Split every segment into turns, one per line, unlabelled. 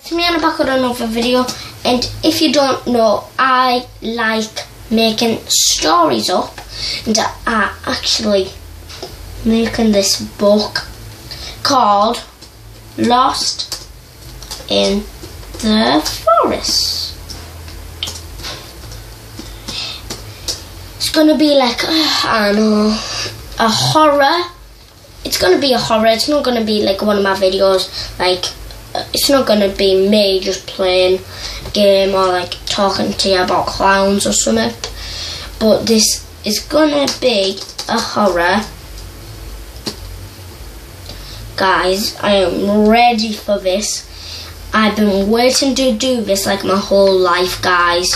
It's me and back with another video and if you don't know I like making stories up and I actually making this book called Lost in the Forest. It's gonna be like uh, I don't know a horror. It's gonna be a horror. It's not gonna be like one of my videos like Uh, it's not gonna be me just playing game or like talking to you about clowns or something. But this is gonna be a horror. Guys, I am ready for this. I've been waiting to do this like my whole life, guys.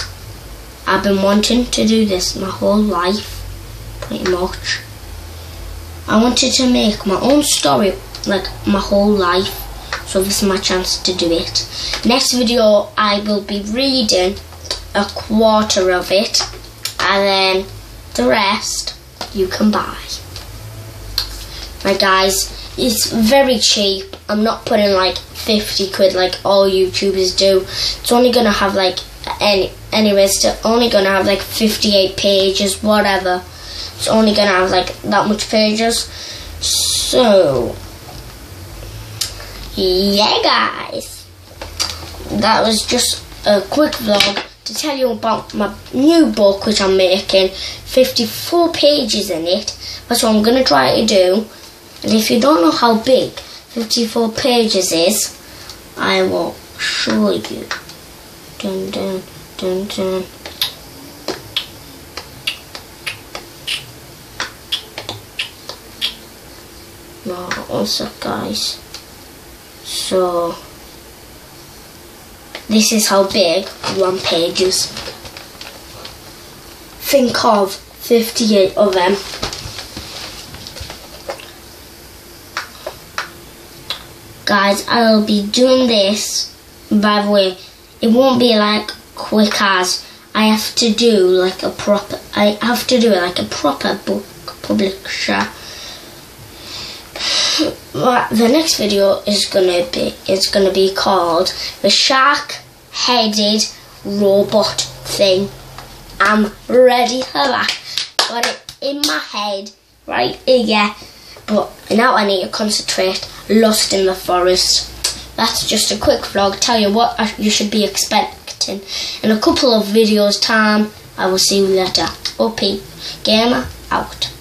I've been wanting to do this my whole life, pretty much. I wanted to make my own story like my whole life this is my chance to do it. Next video I will be reading a quarter of it and then the rest you can buy. Right guys, it's very cheap. I'm not putting like 50 quid like all YouTubers do. It's only gonna have like any anyways it's only gonna have like 58 pages whatever it's only gonna have like that much pages so yeah guys. That was just a quick vlog to tell you about my new book which I'm making. 54 pages in it. That's what I'm going to try to do. And if you don't know how big 54 pages is I will show you. Dun dun dun dun. No, sec guys so this is how big one page is. Think of 58 of them. Guys, I'll be doing this, by the way, it won't be like quick as I have to do like a proper, I have to do like a proper book publisher the next video is gonna be is gonna be called the shark headed robot thing. I'm ready for that. Got it in my head right here. But now I need to concentrate. Lost in the forest. That's just a quick vlog. Tell you what you should be expecting. In a couple of videos time, I will see you later. OP Gamer out.